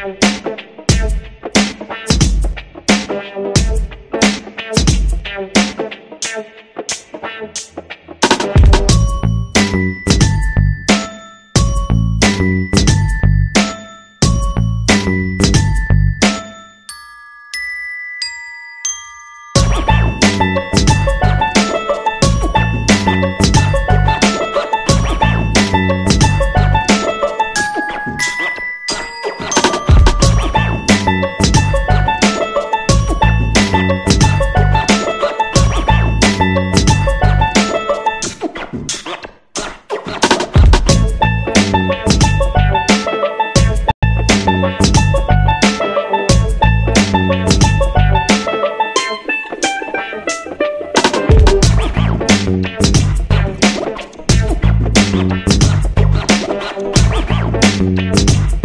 down. Música